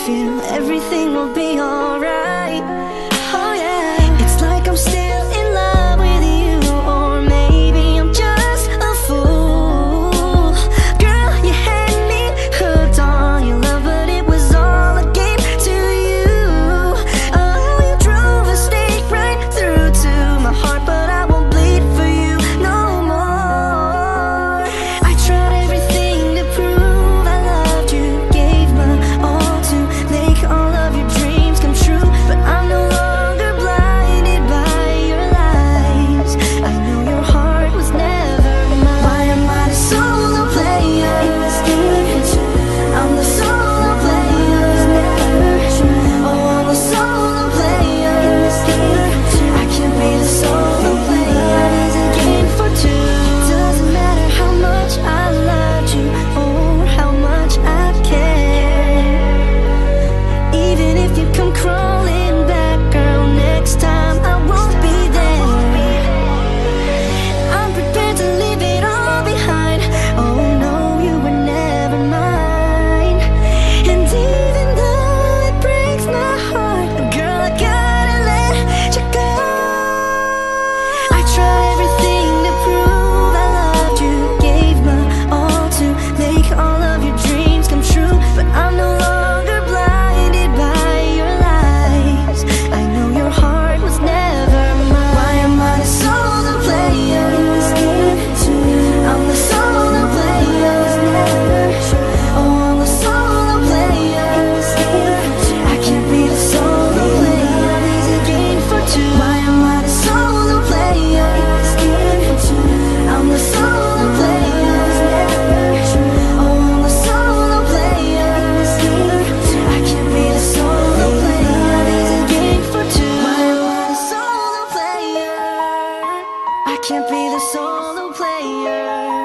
perfume, everything will be alright. can't be the solo player.